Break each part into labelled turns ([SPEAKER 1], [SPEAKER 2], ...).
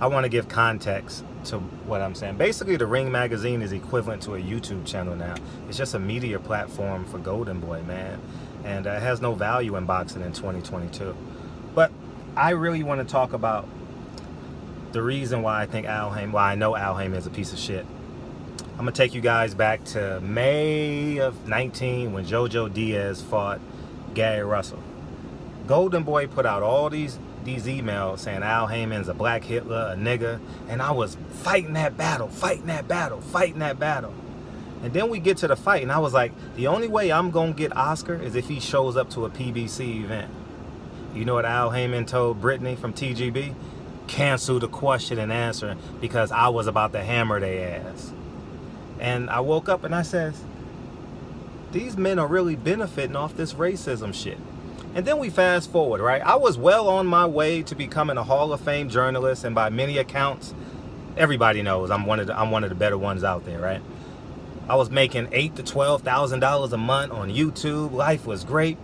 [SPEAKER 1] I want to give context to what I'm saying. Basically, the Ring Magazine is equivalent to a YouTube channel now. It's just a media platform for Golden Boy, man. And uh, it has no value in boxing in 2022. But I really want to talk about the reason why I think Al Haymon, why I know Al Haymon is a piece of shit. I'm gonna take you guys back to May of 19 when JoJo Diaz fought Gary Russell. Golden Boy put out all these these emails saying Al Haymon's a black Hitler, a nigga, and I was fighting that battle, fighting that battle, fighting that battle. And then we get to the fight, and I was like, the only way I'm gonna get Oscar is if he shows up to a PBC event. You know what Al Haymon told Brittany from TGB? Cancel the question and answer because I was about to hammer their ass. And I woke up and I says, these men are really benefiting off this racism shit. And then we fast forward, right? I was well on my way to becoming a Hall of Fame journalist, and by many accounts, everybody knows I'm one of the, I'm one of the better ones out there, right? I was making eight to twelve thousand dollars a month on YouTube. Life was great,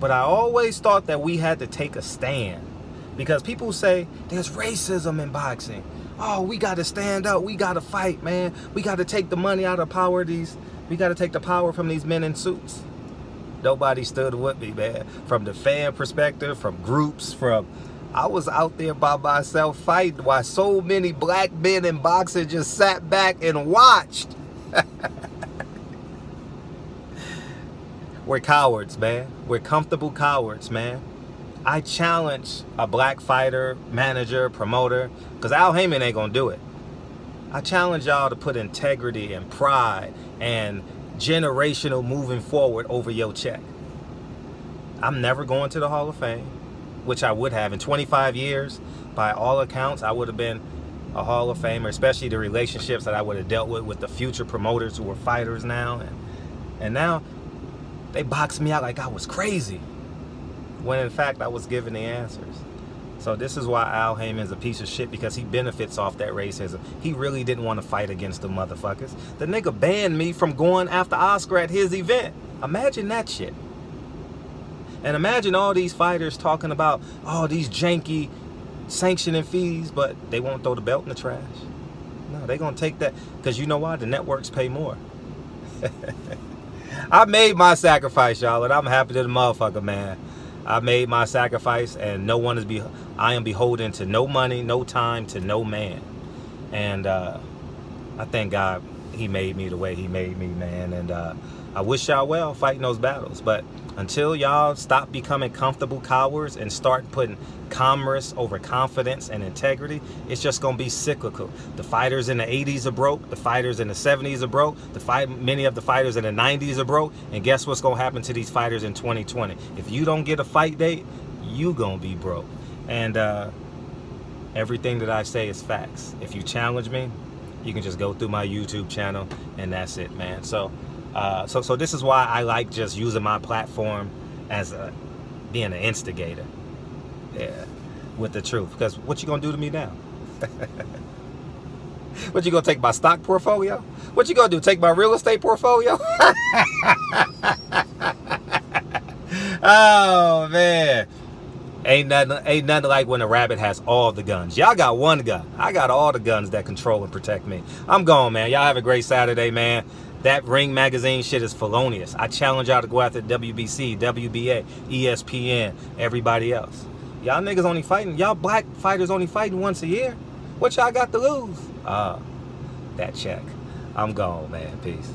[SPEAKER 1] but I always thought that we had to take a stand because people say there's racism in boxing. Oh, we got to stand up. We got to fight, man. We got to take the money out of power. These we got to take the power from these men in suits. Nobody stood with me, man. From the fan perspective, from groups, from I was out there by myself fighting while so many black men in boxing just sat back and watched. We're cowards, man. We're comfortable cowards, man. I challenge a black fighter, manager, promoter, because Al Haymon ain't gonna do it. I challenge y'all to put integrity and pride and generational moving forward over your check. I'm never going to the Hall of Fame, which I would have in 25 years. By all accounts, I would have been a Hall of Famer, especially the relationships that I would have dealt with with the future promoters who are fighters now. And, and now they boxed me out like I was crazy, when in fact I was given the answers. So this is why Al Haymon is a piece of shit because he benefits off that racism. He really didn't want to fight against the motherfuckers. The nigga banned me from going after Oscar at his event. Imagine that shit. And imagine all these fighters talking about all these janky sanctioning fees, but they won't throw the belt in the trash. No, they gonna take that because you know why? The networks pay more. I made my sacrifice, y'all, and I'm happy to the motherfucker, man. I made my sacrifice, and no one is be. I am beholden to no money, no time, to no man. And uh, I thank God He made me the way He made me, man. And uh, I wish y'all well fighting those battles. But until y'all stop becoming comfortable cowards and start putting commerce over confidence and integrity, it's just gonna be cyclical. The fighters in the 80s are broke, the fighters in the 70s are broke, the fight many of the fighters in the 90s are broke, and guess what's gonna happen to these fighters in 2020? If you don't get a fight date, you gonna be broke. And uh, everything that I say is facts. If you challenge me, you can just go through my YouTube channel and that's it, man. So uh, so, so this is why I like just using my platform as a being an instigator. Yeah, with the truth. Because what you gonna do to me now? what you gonna take my stock portfolio? What you gonna do? Take my real estate portfolio? oh man. Ain't nothing, ain't nothing like when a rabbit has all the guns. Y'all got one gun. I got all the guns that control and protect me. I'm gone, man. Y'all have a great Saturday, man. That Ring Magazine shit is felonious. I challenge y'all to go after WBC, WBA, ESPN, everybody else. Y'all niggas only fighting, y'all black fighters only fighting once a year. What y'all got to lose? Ah, uh, that check. I'm gone, man. Peace.